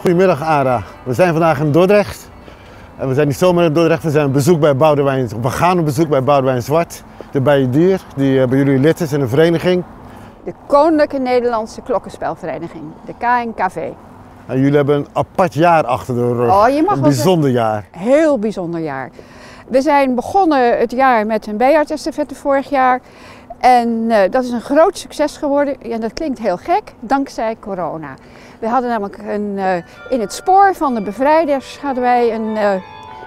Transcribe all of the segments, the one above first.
Goedemiddag Ara. We zijn vandaag in Dordrecht. En we zijn niet zomaar in Dordrecht, we zijn op bezoek bij Boudewijn. We gaan op bezoek bij Boudewijn Zwart, de bijendier, die eh, bij jullie lid is in een vereniging. De Koninklijke Nederlandse Klokkenspelvereniging, de KNKV. En jullie hebben een apart jaar achter de rug. Oh, je mag een bijzonder jaar. Heel bijzonder jaar. We zijn begonnen het jaar met een bijaardestafette vorig jaar. En eh, dat is een groot succes geworden. En dat klinkt heel gek, dankzij corona. We hadden namelijk een, eh, in het spoor van de bevrijders hadden wij een uh,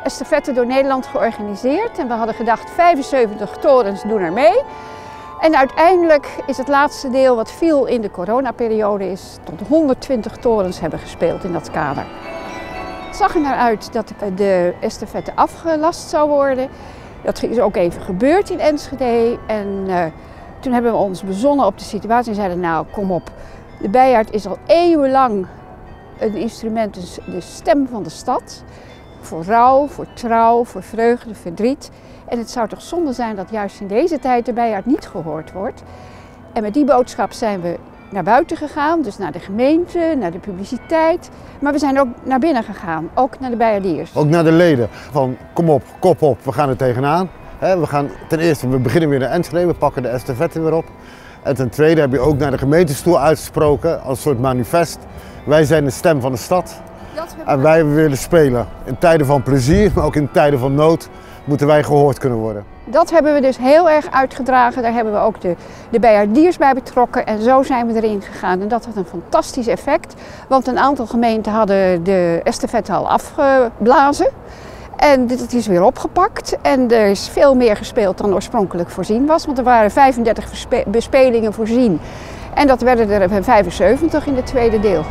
estafette door Nederland georganiseerd. En we hadden gedacht 75 torens doen er mee. En uiteindelijk is het laatste deel wat viel in de coronaperiode is tot 120 torens hebben gespeeld in dat kader. Het zag er naar uit dat de estafette afgelast zou worden. Dat is ook even gebeurd in Enschede. En uh, toen hebben we ons bezonnen op de situatie en zeiden nou kom op. De bijaard is al eeuwenlang een instrument, dus de stem van de stad. Voor rouw, voor trouw, voor vreugde, verdriet. En het zou toch zonde zijn dat juist in deze tijd de bijaard niet gehoord wordt. En met die boodschap zijn we naar buiten gegaan, dus naar de gemeente, naar de publiciteit. Maar we zijn ook naar binnen gegaan, ook naar de bijaardiers. Ook naar de leden. Van kom op, kop op, we gaan er tegenaan. we gaan ten eerste, we beginnen weer in Enschede, we pakken de estafette weer op. En ten tweede heb je ook naar de gemeentestoel uitgesproken als soort manifest. Wij zijn de stem van de stad. En wij willen spelen. In tijden van plezier, maar ook in tijden van nood moeten wij gehoord kunnen worden. Dat hebben we dus heel erg uitgedragen. Daar hebben we ook de, de bijaardiers bij betrokken. En zo zijn we erin gegaan. En dat had een fantastisch effect. Want een aantal gemeenten hadden de estafette al afgeblazen. En dit is weer opgepakt. En er is veel meer gespeeld dan oorspronkelijk voorzien was. Want er waren 35 bespelingen voorzien. En dat werden er 75 in het tweede deel.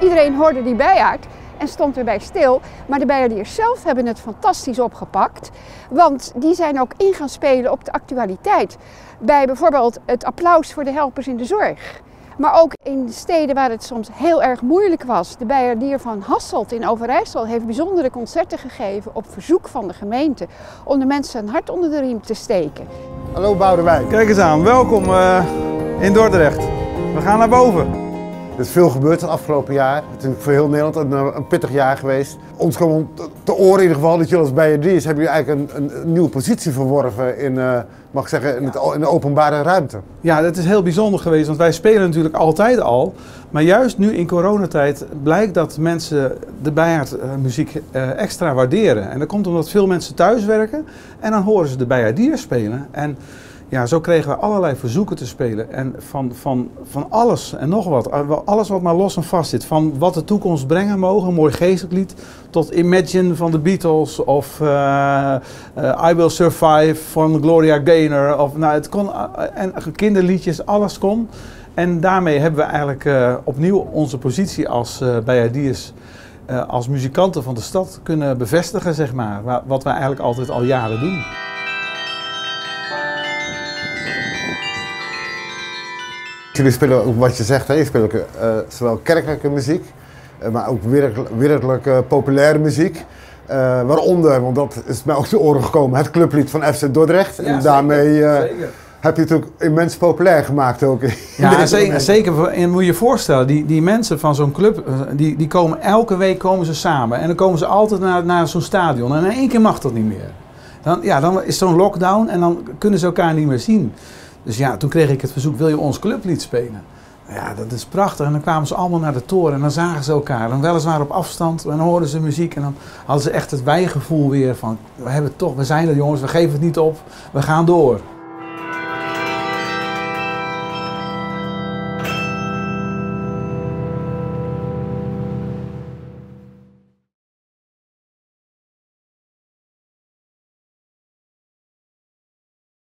Iedereen hoorde die bijaard en stond erbij stil. Maar de bijaardiers zelf hebben het fantastisch opgepakt. Want die zijn ook in gaan spelen op de actualiteit. Bij bijvoorbeeld het applaus voor de helpers in de zorg. Maar ook in steden waar het soms heel erg moeilijk was. De bijaardier van Hasselt in Overijssel heeft bijzondere concerten gegeven op verzoek van de gemeente. Om de mensen een hart onder de riem te steken. Hallo Boudewijn. Kijk eens aan, welkom uh, in Dordrecht. We gaan naar boven. Er is veel gebeurd het afgelopen jaar. Het is voor heel Nederland een, eh, een pittig jaar geweest. Ons kwam te oren in ieder geval dat jullie als bijaardiers hebben jullie eigenlijk een, een, nieuwe positie verworven in, uh, mag ik zeggen, in, de openbare ruimte. Ja, dat is heel bijzonder geweest, want wij spelen natuurlijk altijd al. Maar juist nu in coronatijd blijkt dat mensen de bijaardmuziek uh, extra waarderen. En dat komt omdat veel mensen thuis werken en dan horen ze de bijaardiers spelen. En ja, zo kregen we allerlei verzoeken te spelen. En van, van, van alles en nog wat. Eh, alles wat maar los en vast zit. Van wat de toekomst brengen mogen, een mooi geestelijk lied. Tot Imagine van de Beatles. Of uh, uh, I Will Survive van Gloria Gaynor. Of, nou, het kon, en kinderliedjes, alles kon. En daarmee hebben we eigenlijk opnieuw onze positie als uh, Bayardiers... als muzikanten van de stad kunnen bevestigen, zeg maar. Wat wij eigenlijk altijd al jaren doen. Jullie spelen ook wat je zegt, hè? je speelt ook, uh, zowel kerkelijke muziek, uh, maar ook wereldlijke populaire muziek. Uh, waaronder, want dat is mij ook de oren gekomen, het clublied van FC Dordrecht. Ja, en daarmee zeker. heb je het ook immens populair gemaakt ook. Ja, zeker, zeker. En moet je je voorstellen, die, die mensen van zo'n club, die, die komen elke week komen ze samen. En dan komen ze altijd naar, naar zo'n stadion. En in één keer mag dat niet meer. Dan, ja, dan is zo'n lockdown en dan kunnen ze elkaar niet meer zien. Dus ja, toen kreeg ik het verzoek, wil je ons clublied spelen? Ja, dat is prachtig. En dan kwamen ze allemaal naar de toren en dan zagen ze elkaar. Dan weliswaar op afstand en dan hoorden ze muziek. En dan hadden ze echt het wijgevoel weer van, we hebben toch, we zijn er jongens, we geven het niet op, we gaan door.